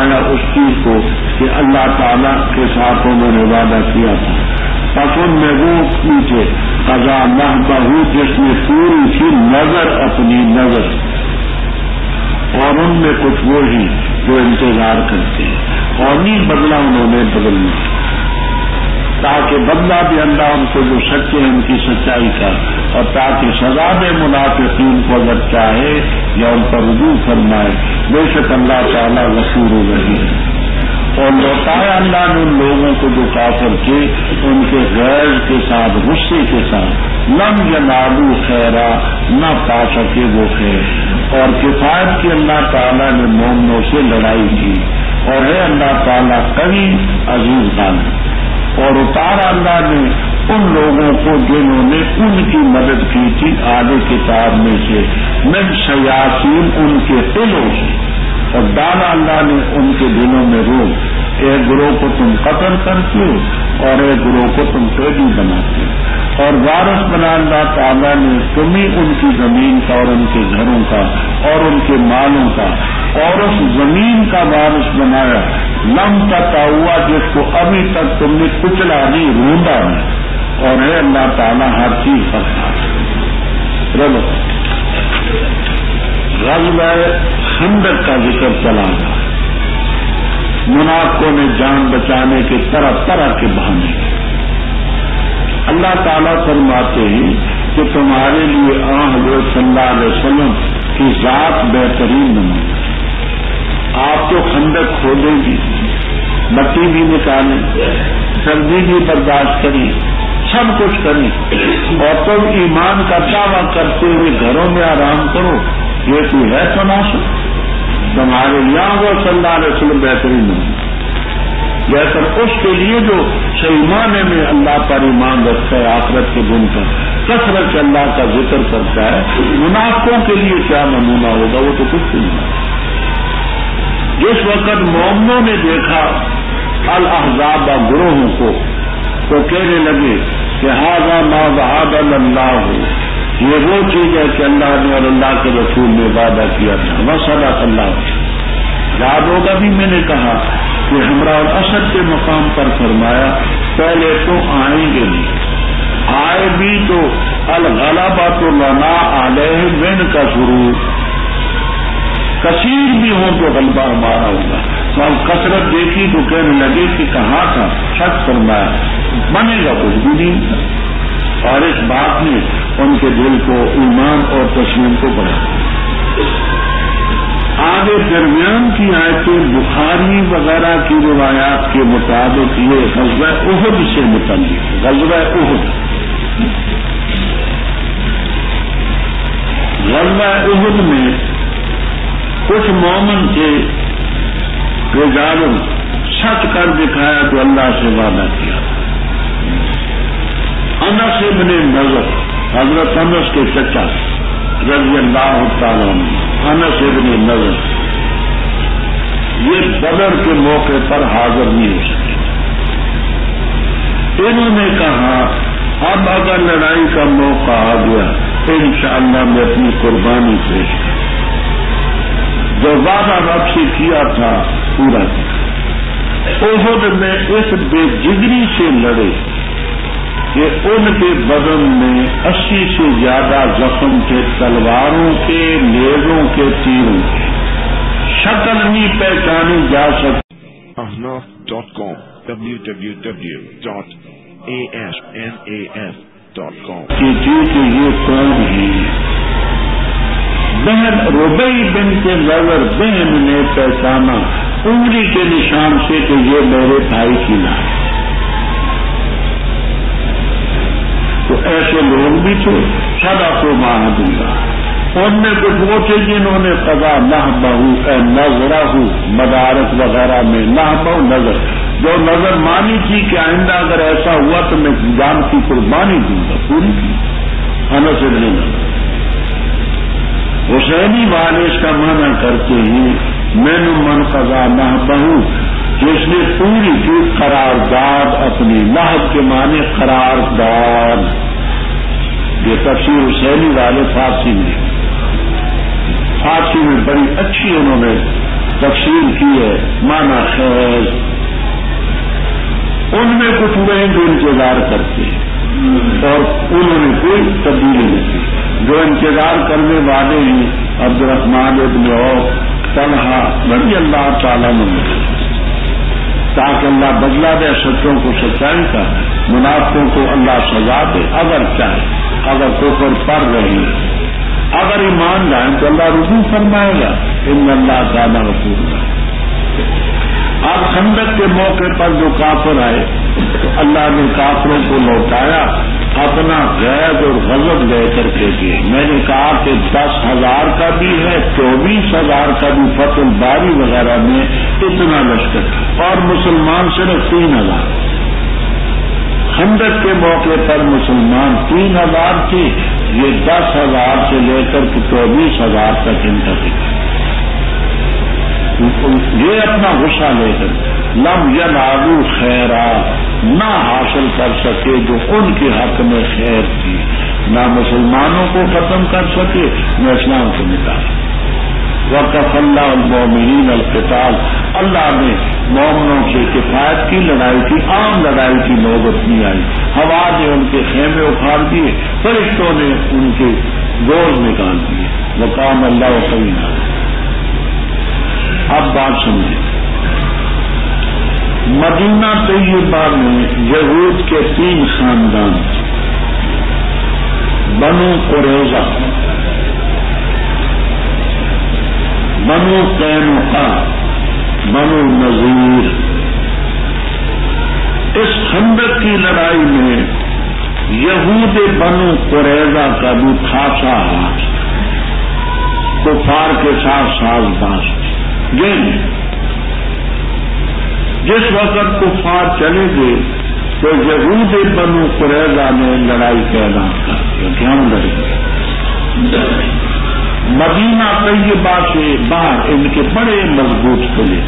فرمایا اس چیز کو کہ اللہ تعالیٰ کے ساتھ انہوں نے وعدہ کیا تھا۔ پسند میں وہ پیچھے قضا نہ بہو جس میں پوری تھی نظر اپنی نظر اور ان میں کچھ وہ ہی جو انتظار کرتے ہیں۔ اور نہیں بدلا انہوں نے بدلنا تاکہ بدلہ بھی اللہ ان کو جو سچے ہیں ان کی سچائی کا اور تاکہ سزا دے منافقین کو اگر چاہے یا ان پر رجوع فرمائے۔ بے شک اللہ تعالیٰ غفور رہی ہے۔ اور لوٹایا اللہ نے ان لوگوں کو جو کافر کے ان کے غیر کے ساتھ، غصے کے ساتھ۔ لم یا نالو خیرا، نہ پا سکے وہ خیر۔ اور کفایت کی اللہ تعالیٰ نے مومنوں سے لڑائی کی۔ اور ہے اللہ تعالیٰ کبھی عزیز دان اور اتارا اللہ نے ان لوگوں کو جنہوں نے ان کی مدد کی تھی آگے کتاب میں سے میں سیاسین ان کے دلوں سے۔ اور ڈالا اللہ نے ان کے دلوں میں روز ایک گروہ کو تم قتل کرتے ہو اور ایک گروہ کو تم قیدی بناتے ہو۔ اور وارث بنا اللہ تعالیٰ نے تمہیں ان کی زمین کا اور ان کے گھروں کا اور ان کے مالوں کا اور اس زمین کا وارث بنایا۔ لم کا ہوا جس کو ابھی تک تم نے کچلا نہیں، روندا نہیں۔ اور ہے اللہ تعالیٰ، ہر چیز پر چلو غزب ہندر کا ذکر چلا گا منافقوں نے جان بچانے کے طرح طرح کے بہانے۔ اللہ تعالیٰ فرماتے ہیں کہ تمہارے لیے آ حضرت صلی اللہ علیہ وسلم کی ذات بہترین نمائ آپ تو خندق کھولیں گی مٹی بھی نکالیں، سردی بھی برداشت کریں، سب کچھ کریں۔ اور تم ایمان کا دعوی کرتے ہوئے گھروں میں آرام کرو، یہ کوئی ہے تناسب تمہارے یہاں وہ صلی اللہ علیہ وسلم بہترین نہیں بہتر اس کے لیے جو معنی میں اللہ پر ایمان رکھتا ہے، آخرت کے دن پر کثرت اللہ کا ذکر کرتا ہے، منافقوں کے لیے کیا نمونہ ہوگا؟ وہ تو کچھ نہیں۔ جس وقت مومنوں نے دیکھا الحضاب گروہوں کو تو کہنے لگے کہ ہاضا ما بہاد اللہ ہو۔ یہ وہ چیز ہے کہ اللہ نے اور اللہ کے رسول نے وعدہ کیا تھا۔ مسئلہ اللہ۔ یاد ہوگا بھی میں نے کہا کہ ہمارا اور اسد کے مقام پر فرمایا، پہلے تو آئیں گے۔ نہیں آئے بھی تو الغلبہ تو لنا علیہ من کا ضرور۔ کثیر بھی ہوں تو غلبہ ہمارا ہوگا۔ تو اب کثرت دیکھی تو کہنے لگے کہ کہاں تھا؟ سچ فرمایا۔ بنے گا کچھ بھی نہیں۔ اور اس بات نے ان کے دل کو ایمان اور تسلیم کو بڑھا۔ آگے درمیان کی آیتیں بخاری وغیرہ کی روایات کے مطابق یہ غزبہ عہد سے متعلق غزبہ عہد غزبہ عہد میں کچھ مومن کے رجالوں سچ کر دکھایا تو اللہ سے وعدہ کیا۔ انس ابن نظر، حضرت انس کے چچا، رضی اللہ تعالیٰ انس ابن نظر۔ یہ بدر کے موقع پر حاضر نہیں ہو سکے۔ انہوں نے کہا، اب اگر لڑائی کا موقع آ گیا تو انشاءاللہ میں اپنی قربانی پیش کروں۔ جو وعدہ رب سے کیا تھا، پورا کیا۔ عہد میں اس بے جگری سے لڑے۔ کہ ان کے بدن میں اسی سے زیادہ زخم کے تلواروں کے نیزوں کے تیروں کے۔ شکل نہیں پہچانی جا سکتی dot com W W W dot A S N A S dot com کہ یہ کون ہے بہن روبئی بن کے نظر بہن نے پہچانا انگلی کے نشان سے کہ یہ میرے بھائی کی نا تو ایسے لوگ بھی تھے سدا کو مان دوں گا ان میں کچھ وہ تھے جنہوں نے قضا نہ بہو اے نظرا ہوں مدارت وغیرہ میں نہ بہو نظر۔ جو نظر مانی تھی کہ آئندہ اگر ایسا ہوا تو میں جان کی قربانی دوں گا پوری کی۔ سے نہیں حسینی والے اس کا معنی کرتے ہیں، میں نے من قضا نہ بہو جس نے پوری کی قرارداد اپنی لاہب کے معنی قرارداد۔ یہ تفصیل حسینی والے فارسی میں۔ فارسی میں بڑی اچھی انہوں نے تفصیل کی ہے مانا خیر ان میں کچھ ہوئے جو انتظار کرتے ہیں۔ اور انہوں نے کوئی تبدیلی نہیں کی۔ جو انتظار کرنے والے ہیں عبد الرحمان ابن اور تنہا بڑی اللہ تعالیٰ نے تاکہ اللہ بدلا دے، سچوں کو سچائی کا منافقوں کو اللہ سزا دے، اگر چاہے، اگر کوپر پڑ رہی۔ اگر ایمان جائیں تو اللہ رجوع فرمائے گا۔ ان اللہ زیادہ رسول اب خندق کے موقع پر جو کافر آئے تو اللہ نے کافروں کو لوٹایا، اپنا غیر اور غضب لے کر کے دیے میں نے کہا کہ دس ہزار کا بھی ہے، چوبیس ہزار کا بھی فصل باری وغیرہ میں اتنا لشکر اور مسلمان صرف تین ہزار۔ ہندک کے موقع پر مسلمان تین ہزار تھے۔ یہ دس ہزار سے لے کر چوبیس ہزار تک ان کا یہ اپنا غصہ لے کر۔ لم ین آلو خیرا۔ نہ حاصل کر سکے جو ان کے حق میں خیر تھی، نہ مسلمانوں کو ختم کر سکے، نہ اسلام کو نکالا وقف اللہ المومنین القتال۔ اللہ نے مومنوں سے کفایت کی، لڑائی کی، عام لڑائی کی نوبت نہیں آئی۔ ہوا نے ان کے خیمے اکھاڑ دیے، فرشتوں نے ان کے گول نکال دیے۔ وہ کام اللہ و اب بات سمجھیں مدینہ طیبہ میں یہود کے تین خاندان، بنو قریضہ بنو کینوکا بنو نذیر۔ اس خندق کی لڑائی میں یہود بنو قریضہ کا بھی خاصا ہاتھ، کفار کے ساتھ ساز باز گیند جس وقت کفار چلے گئے تو یہود بنو قریضہ نے لڑائی کا اعلان کر دیا۔ کہ ہم لڑیں گے مدینہ طیبہ سے باہر ان کے بڑے مضبوط قلعے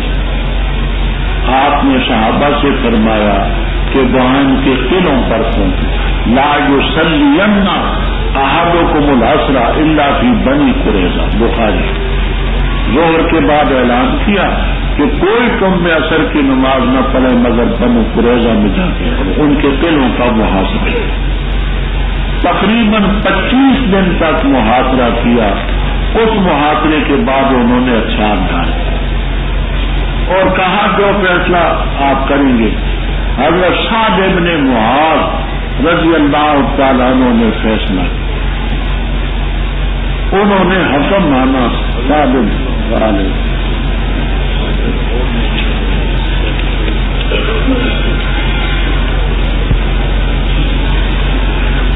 آپ نے صحابہ سے فرمایا کہ وہاں ان کے قلعوں پر پہنچ لاج و سلینا احادوں کو منحصرہ اللہ کی بنی قریضہ بخاری۔ زہر کے بعد اعلان کیا۔ کہ کوئی تم میں اثر کی نماز نہ پڑے مگر بنو قریضہ میں جا کے ان کے دلوں کا محاصرہ تقریباً پچیس دن تک محاصرہ کیا۔ اس محاصرے کے بعد انہوں نے اچھا ڈالے اور کہا، جو فیصلہ آپ کریں گے۔ حضرت شاہ ابن محاذ رضی اللہ تعالیٰ نے فیصلہ انہوں نے حکم مانا صادق والے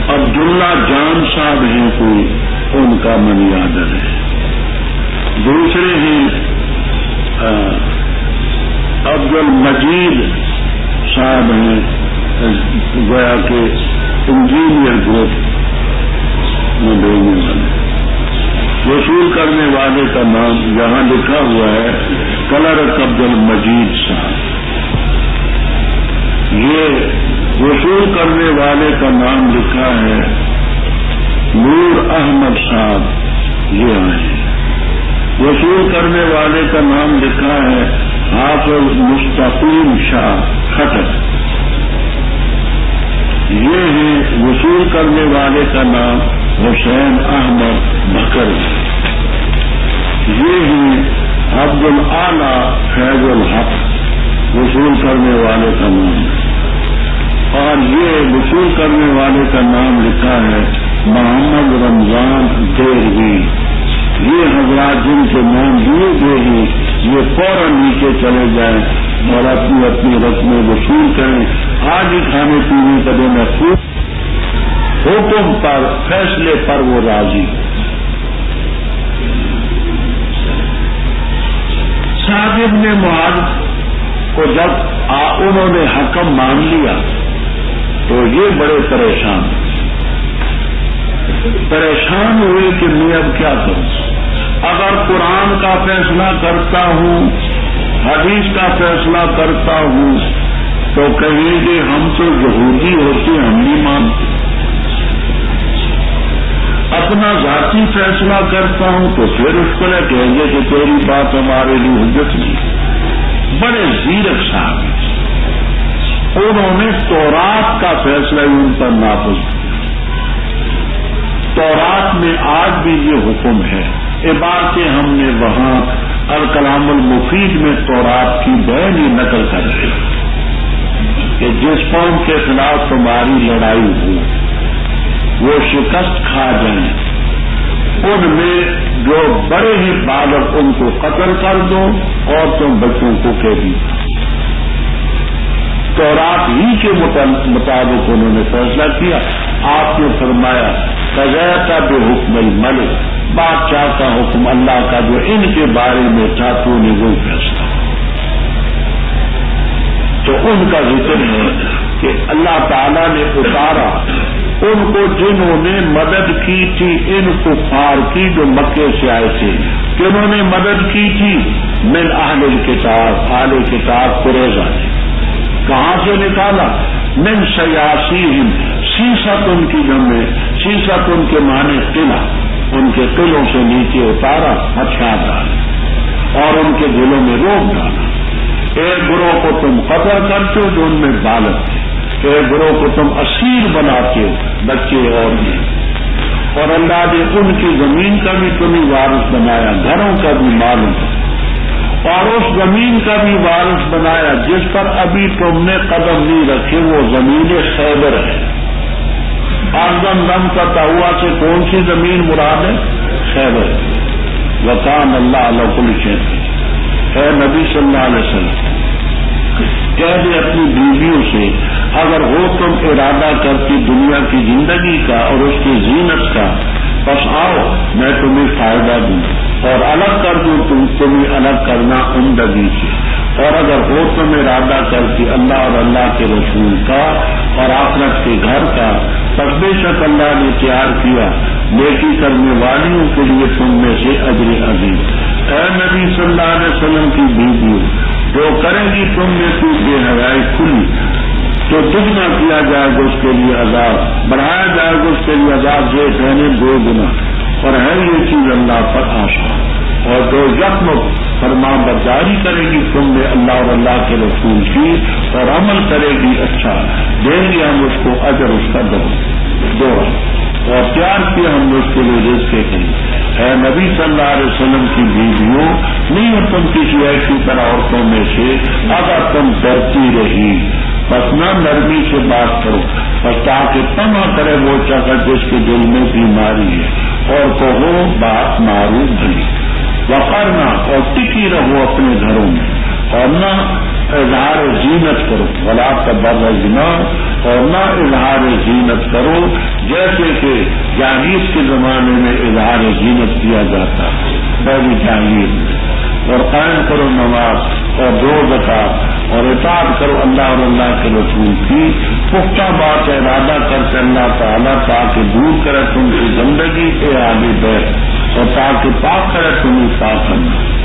عبداللہ جان صاحب ہیں کوئی، ان کا منی آدر ہے۔ دوسرے ہیں عبد المجید صاحب ہیں، گویا کے انجینئر گروپ میں دینے والے۔ وصول کرنے والے کا نام یہاں لکھا ہوا ہے کلر عبد المجید صاحب۔ یہ وصول کرنے والے کا نام لکھا ہے نور احمد صاحب، یہ آئے وصول کرنے والے کا نام لکھا ہے حافظ مستقیم شاہ خطر یہ ہے وصول کرنے والے کا نام حسین احمد بکر۔ یہ ہے عبد العلی فیض الحق، وصول کرنے والے کا نام۔ اور یہ وصول کرنے والے کا نام لکھا ہے محمد رمضان دیروی یہ حضرات جن کے نام دیے گئے ہیں، یہ فوراً نیچے چلے جائیں اور اپنی اپنی رسمیں وصول کریں۔ آج ہی کھانے پینے کا جو محفوظ حکم پر، فیصلے پر وہ راضی۔ صاحب نے معاذ کو جب انہوں نے حکم مان لیا تو یہ بڑے پریشان پریشان ہوئے کہ میں اب کیا کروں؟ اگر قرآن کا فیصلہ کرتا ہوں، حدیث کا فیصلہ کرتا ہوں، تو کہیں گے ہم تو یہودی ہوتے، ہم نہیں مانتے۔ اپنا ذاتی فیصلہ کرتا ہوں تو پھر اس کو کہیں گے کہ تیری بات ہمارے لیے حجت نہیں۔ بڑے زیرک صاحب انہوں نے تورات کا فیصلہ ہی ان پر نافذ تورات میں آج بھی یہ حکم ہے۔ عبارتیں ہم نے وہاں الکلام المفید میں تورات کی بہن ہی نقل کر رہے کہ جس قوم کے خلاف تمہاری لڑائی ہو، وہ شکست کھا جائیں۔ ان میں جو بڑے ہی بالک ان کو قتل کر دو اور تم بچوں کو کہہ دی تو رات ہی کے مطابق انہوں نے فیصلہ کیا۔ آپ نے فرمایا کا بے حکم الملک بادشاہ کا حکم اللہ کا جو ان کے بارے میں تھا، تو نے وہ فیصلہ تو ان کا ذکر ہے کہ اللہ تعالی نے اتارا۔ ان کو جنہوں نے مدد کی تھی، ان کفار کی جو مکے سے آئے تھے، جنہوں نے مدد کی تھی، من اہل کتاب اہل کتاب قریضہ نے کہاں سے نکالا؟ من سیاسی سیسک ان کی جمع سیسک ان کے معنی قلعہ، ان کے قلعوں سے نیچے اتارا ہتھیار ڈالا، اور ان کے دلوں میں روک ڈالا۔ ایک گروہ کو تم قتل کرتے ہو جو ان میں بالک تھے ایک گروہ کو تم اسیر بناتے ہو، بچے اور اور اللہ نے ان کی زمین کا بھی تمہیں وارث بنایا، گھروں کا بھی معلوم۔ اور اس زمین کا بھی وارث بنایا جس پر ابھی تم نے قدم نہیں رکھے، وہ زمین خیبر ہے۔ آزم دم کا ہوا سے کون سی زمین مراد ہے؟ خیبر۔ وکان اللہ علیہ کل ہے نبی صلی اللہ علیہ وسلم، کہہ دے اپنی بیویوں سے، اگر وہ تم ارادہ کرتی دنیا کی زندگی کا اور اس کی زینت کا بس آؤ، میں تمہیں فائدہ دوں۔ اور الگ کر دوں، تم تمہیں الگ کرنا عمدگی سے اور اگر وہ تم ارادہ کرتی اللہ اور اللہ کے رسول کا اور آخرت کے گھر کا بس بے شک اللہ نے تیار کیا۔ نیکی کرنے والیوں کے لیے تم میں سے اجر عظیم۔ اے نبی صلی اللہ علیہ وسلم کی بیوی، جو کرے گی تم نے تو بے حیائی کھلی۔ تو دگنا کیا جائے گا اس کے لیے عذاب، بڑھایا جائے گا اس کے لیے عذاب جو کہنے دو گنا اور ہے یہ چیز اللہ پر آسان اور جو یقم فرما برداری کرے گی، تم نے اللہ اور اللہ کے رسول کی اور عمل کرے گی اچھا۔ دیں گے ہم اس کو اجر اس کا دو۔ دو۔ اور پیار کیا ہم نے اس کے لیے رزق کے اے نبی صلی اللہ علیہ وسلم کی بیویوں، نہیں ہو تم کسی ایسی طرح عورتوں میں سے، اگر تم ڈرتی رہی۔ بس نہ نرمی سے بات کرو، بس تاکہ تما کرے وہ چکر جس کے دل میں بیماری ہے۔ اور کہو، بات معروف بھلی وقرنا اور ٹکی رہو اپنے گھروں میں۔ اور نہ اظہار زینت کرو۔ غلاب کا بر اور نہ اظہار زینت کرو، جیسے کہ جاگیر کے زمانے میں اظہار زینت کیا جاتا ہے۔ پہلی جاگیر میں اور قائم کرو نماز۔ اور دو بتا اور اطاعت کرو اللہ اور اللہ کے رسول کی۔ پختہ بات ارادہ کر کے اللہ تعالیٰ تاکہ دور کرے تم کی زندگی کے آگے بیٹھ اور تاکہ پاک کرے تمہیں پاک کرنا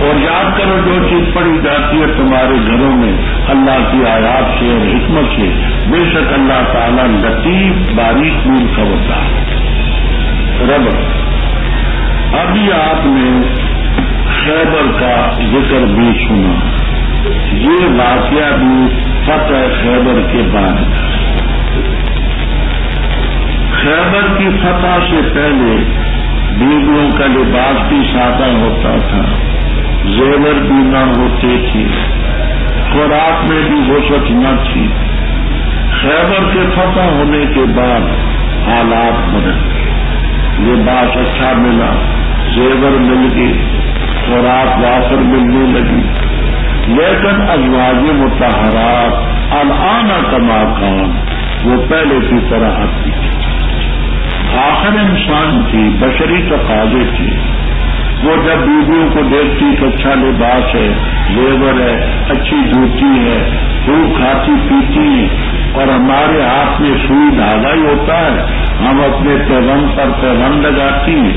اور یاد کرو جو چیز پڑی جاتی ہے تمہارے گھروں میں، اللہ کی آیات سے اور حکمت سے۔ بے شک اللہ تعالیٰ لطیف، باریک نور کا ہوتا ہے رب، ابھی آپ نے خیبر کا ذکر بھی سنا یہ واقعہ بھی فتح خیبر کے بعد۔ خیبر کی فتح سے پہلے بیویوں کا لباس بھی سادہ ہوتا تھا۔ زیور بھی نہ ہوتے تھے۔ خوراک میں بھی وسط نہ تھی۔ خیبر کے فتح ہونے کے بعد حالات بدل گئے۔ لباس اچھا ملا، زیور مل گئے۔ خوراک وافر ملنے لگی۔ لیکن ازواج متحرات الآنا کا مقام وہ پہلے کی طرح آتی تھی۔ آخر انسان تھی، بشری تقاضے تھی۔ وہ جب بیویوں کو دیکھتی تو اچھا لباس ہے لیبر ہے، اچھی جوتی ہے خوب کھاتی پیتی اور ہمارے ہاتھ میں سوئی دھاگا ہی ہوتا ہے۔ ہم اپنے پیغم پر پیغم لگاتی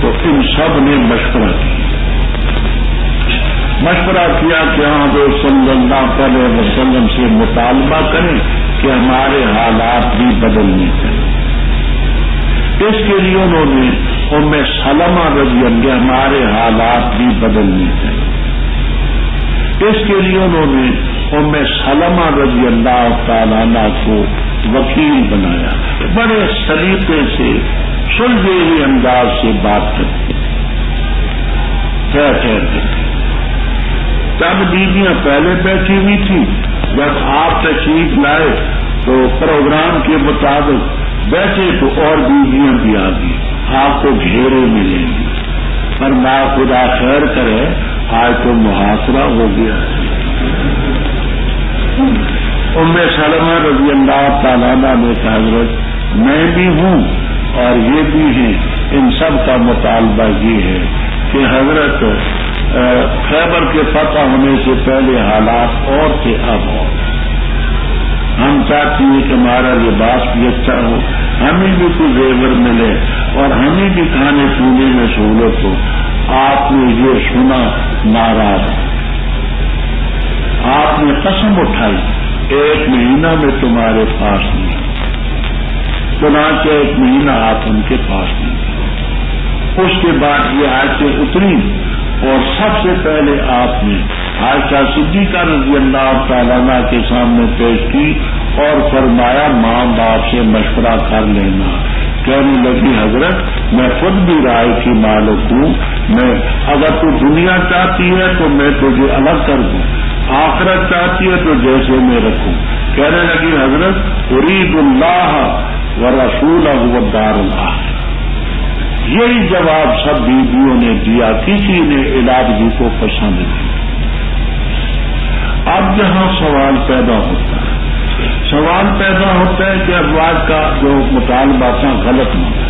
تو ان سب نے مشورہ کیا۔ مشورہ کیا کہ ہاں وہ صلی اللہ علیہ وسلم سے مطالبہ کریں کہ ہمارے حالات بھی بدلنے چاہیے اس کے لیے انہوں نے ام سلمہ رضی اللہ ہمارے حالات بھی بدلنے چاہیے اس کے لیے انہوں نے ام سلمہ رضی اللہ تعالیٰ کو وکیل بنایا۔ بڑے سلیقے سے، سلجھے انداز سے بات کرتے ٹھہر ٹھہر تب بیویاں پہلے بیٹھی ہوئی تھی۔ جب آپ تشریف لائے تو پروگرام کے مطابق بیٹھے تو اور بیویاں بھی آ گئی آپ کو گھیرے ملیں گی پر ماں خدا خیر کرے، آج تو محاصرہ ہو گیا۔ ہے ام سلمہ رضی اللہ تعالیٰ نے حضرت، میں بھی ہوں اور یہ بھی ہیں۔ ان سب کا مطالبہ یہ ہے کہ حضرت خیبر کے فتح ہونے سے پہلے حالات اور تھے اب۔ اور ہم چاہتے ہیں کہ ہمارا لباس بھی اچھا ہو۔ ہمیں بھی کچھ زیور ملے اور ہمیں بھی کھانے پینے میں سہولت ہو۔ آپ نے یہ سنا، ناراض۔ آپ نے قسم اٹھائی، ایک مہینہ میں تمہارے پاس نہیں۔ چنانچہ ایک مہینہ آپ ان کے پاس نہیں۔ اس کے بعد یہ آیتیں اتری۔ اور سب سے پہلے آپ نے عائشہ صدیقہ رضی اللہ تعالیٰ کے سامنے پیش کی اور فرمایا، ماں باپ سے مشورہ کر لینا۔ کہنے لگی، حضرت، میں خود بھی رائے کی مالک ہوں۔ میں اگر تو دنیا چاہتی ہے تو میں تجھے الگ کر دوں۔ آخرت چاہتی ہے تو جیسے میں رکھوں۔ کہنے لگی، حضرت عرید اللہ و رسول دار اللہ۔ یہی جواب سب بیویوں نے دیا، کسی نے علاج بھی کو پسند نہیں۔ اب جہاں سوال پیدا ہوتا ہے۔ سوال پیدا ہوتا ہے کہ افواج کا جو مطالبہ تھا غلط نہ ہے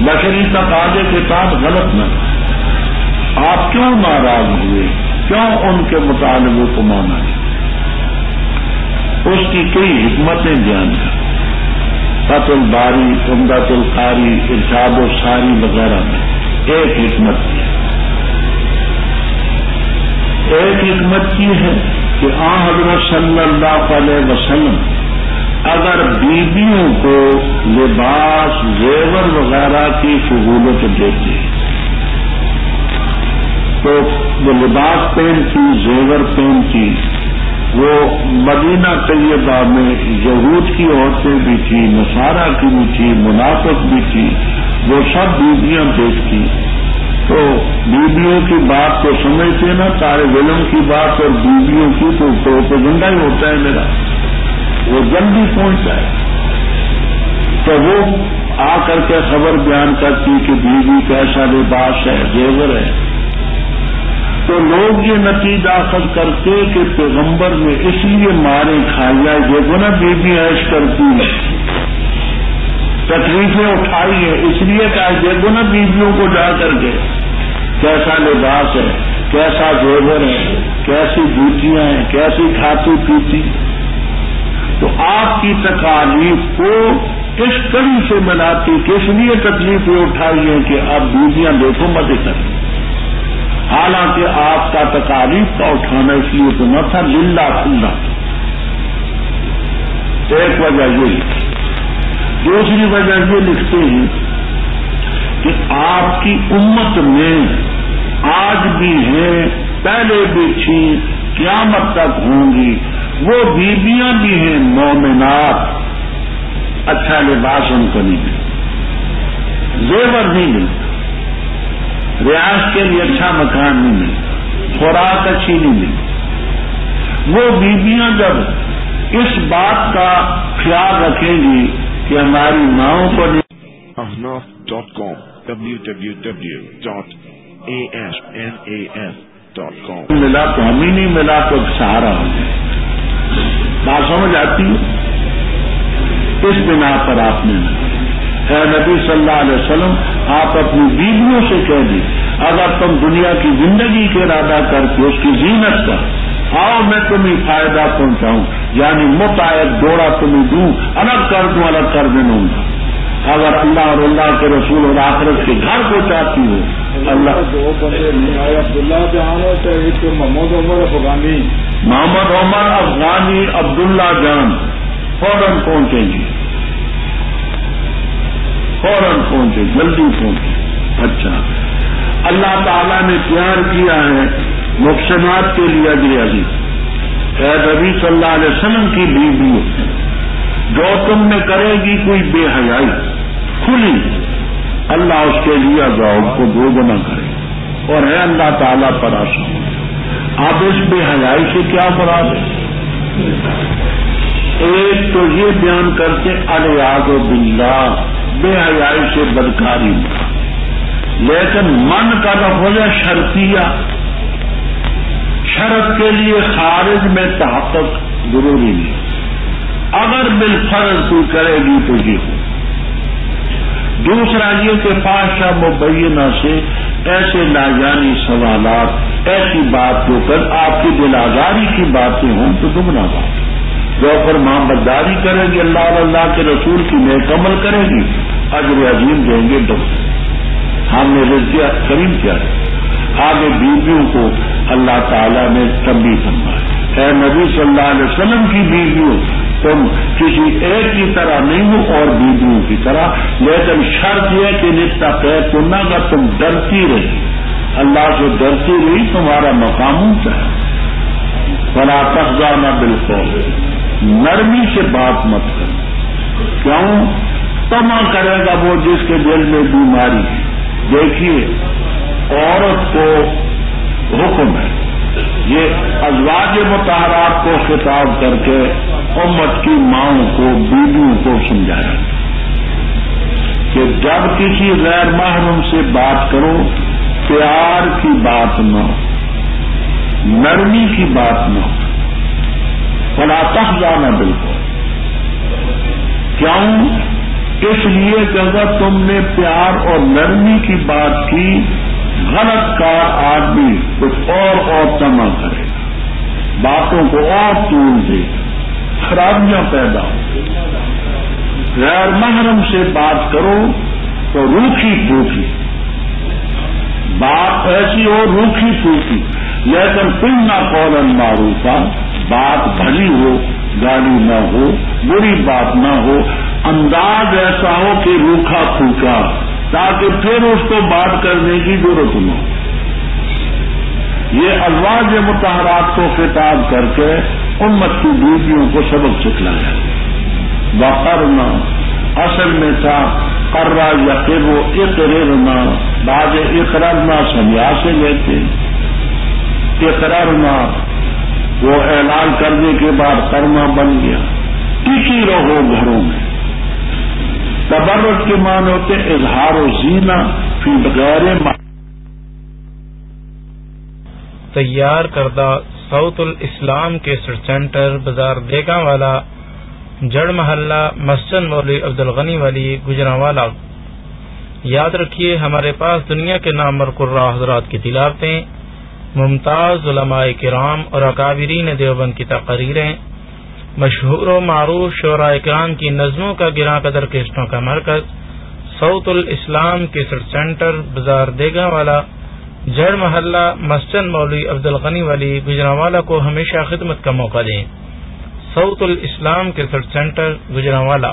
بشری تقاضے کے ساتھ غلط نہ آپ کیوں ناراض ہوئے؟ کیوں ان کے مطالبے کو مانا؟ ہے اس کی کئی حکمتیں بیان کر۔ فت الباری امداد القاری، ارشاد الساری وغیرہ میں ایک حکمت کی ایک حکمت کی ہے کہ آ حضرت صلی اللہ علیہ وسلم، اگر بیویوں کو لباس، زیور وغیرہ کی سہولت دیتے، تو وہ لباس پہنتی، زیور پہنتی وہ مدینہ طیبہ میں یہود کی عورتیں بھی تھی نصارہ کی بھی تھی منافق بھی تھی وہ سب بیویاں دیکھتی تو بیویوں کی بات تو سمجھتے نا تارے علم کی بات اور بیویوں کی تو پروپگنڈا ہی ہوتا ہے میرا۔ وہ جلدی پہنچ جائے تو وہ آ کر کے خبر بیان کرتی کہ بیوی کیسا لباس ہے، زیور ہے۔ تو لوگ یہ نتیجہ اخذ کرتے کہ پیغمبر نے اس لیے مارے کھایا دیکھو نا بیوی ایش کرتی ہے۔ تکلیفیں اٹھائی ہیں، اس لیے کہ دیکھو نا بیویوں کو جا کر کے۔ کیسا لباس ہے، کیسا زیور ہے، کیسی جوتیاں ہیں، کیسی کھاتی پیتی۔ تو آپ کی تکالیف کو کس کڑی سے ملاتی کس لیے تکلیفیں اٹھائی ہیں کہ اب بیویاں دیکھو مدد کریں۔ حالانکہ آپ کا تکالیف کا اٹھانا اس لیے تو نہ تھا، للہ کھلا۔ ایک وجہ یہ۔ دوسری وجہ یہ لکھتے ہیں کہ آپ کی امت میں آج بھی ہیں، پہلے بھی تھی قیامت تک ہوں گی۔ وہ بیویاں بھی ہیں، مومنات۔ اچھا لباس ان کو نہیں۔ ملتا زیور نہیں ملتا۔ ریاض کے لیے اچھا مکان نہیں ملتا خوراک اچھی نہیں ملتی وہ بیویاں جب اس بات کا خیال رکھیں گی کہ ہماری ماؤں کو احناف dot com W W W dot A S N A S dot com ملا تو ہم ہی نہیں ملا تو سہارا ہو گیا بات سمجھ آتی ہے؟ اس بنا پر آپ نے اے نبی صلی اللہ علیہ وسلم آپ اپنی بیویوں سے کہہ دی، اگر تم دنیا کی زندگی کے ارادہ کر کے اس کی زینت کا آؤ میں تمہیں فائدہ پہنچاؤں یعنی متعد دوڑا تمہیں دوں، الگ کر دوں، الگ کر دوں۔ گا اگر اللہ اور اللہ کے رسول اور آخرت کے گھر کو چاہتی ہو، اللہ۔ محمد عمر افغانی محمد عمر افغانی عبداللہ جان، فوراً پہنچیں گے۔ فوراً پہنچے، جلدی پہنچے۔ اچھا۔ اللہ تعالیٰ نے پیار کیا ہے نقصانات کے لیے اجر عزیز اے نبی صلی اللہ علیہ وسلم کی بیوی جو تم نے کرے گی کوئی بے حیائی۔ کھلی۔ اللہ اس کے لیے عذاب کو دو گنا کرے۔ اور ہے اللہ تعالیٰ پر آسان آپ اس بے حیائی سے کیا مراد ہے؟ ایک تو یہ بیان کرتے اریاض و بلّہ بے حیائی سے بدکاری۔ لیکن من کا لفظ ہے شرطیہ، شرط کے لیے خارج میں تحقق ضروری نہیں۔ اگر بالفرض تو کرے گی تو یہ ہو دوسرا یہ کہ پاشا مبینہ سے ایسے لاجانی سوالات، ایسی بات جو کر آپ کی دل آزاری کی باتیں ہوں تو دگنا بات۔ جو پر محمد داری کرے گی اللہ اللہ کے رسول کی نیک عمل کرے گی اجر عظیم دیں گے دو۔ ہم نے رضیا کریم کیا۔ ہے آگے بیویوں کو اللہ تعالیٰ نے تبدیل کرنا ہے نبی صلی اللہ علیہ وسلم کی بیویوں، تم کسی ایک کی طرح نہیں ہو اور بیویوں کی طرح۔ لیکن شرط یہ کہ نشتہ طے کرنا کا تم ڈرتی رہی اللہ سے ڈرتی رہی، تمہارا مقام اونچا ہے۔ بڑا تخانہ بالکل نرمی سے بات مت کرو۔ کیوں؟ تما کرے گا وہ جس کے دل میں بیماری ہے۔ دیکھیے، عورت کو حکم ہے۔ یہ ازواج متحرات کو خطاب کر کے امت کی ماؤں کو، بیویوں کو سمجھایا۔ کہ جب کسی غیر محرم سے بات کرو پیار کی بات نہ ہو، نرمی کی بات نہ ہو بڑا تخ جانا بالکل۔ کیوں؟ اس لیے کہ اگر تم نے پیار اور نرمی کی بات کی، غلط کار آدمی کچھ اور اور تما کرے۔ باتوں کو اور طول دے۔ خرابیاں پیدا ہو غیر محرم سے بات کرو تو روکھی پھوکی۔ بات ایسی ہو، روکھی پھوکی۔ لیکن تم نہ فوراً مارو بات بھلی ہو، گالی نہ ہو، بری بات نہ ہو۔ انداز ایسا ہو کہ روکھا پھوکا تاکہ پھر اس کو بات کرنے کی ضرورت نہ ہو۔ یہ ازواج متحرات کو خطاب کر کے امت کی بیویوں کو سبق سکھلایا۔ وقرنا، اصل میں تھا کرا یا پھر وہ اقررنا، بعد اقررنا سمیا سے لیتے۔ اقررنا، وہ اعلان کرنے کے بعد کرنا بن گیا۔ ٹکی رہو گھروں میں۔ تبرت کے مان ہوتے اظہار و زینا پھر بغیر تیار کردہ ساؤتھ الاسلام کے سینٹر بازار بیگا والا، جڑ محلہ، مسجد مولوی عبد الغنی والی گجرا والا یاد رکھیے، ہمارے پاس دنیا کے نام مرکرہ حضرات کی تلاوتیں، ممتاز علماء کرام اور اکابرین دیوبند کی تقریریں۔ مشہور و معروف شعراء اکرام کی نظموں کا گراں قدر قسطوں کا مرکز سعود الاسلام کیسٹ سینٹر بازار دیگا والا، جڑ محلہ، مسجد مولوی عبد الغنی والی گجراوالا کو ہمیشہ خدمت کا موقع دیں۔ سعود الاسلام کرکٹ سینٹر گجراوالا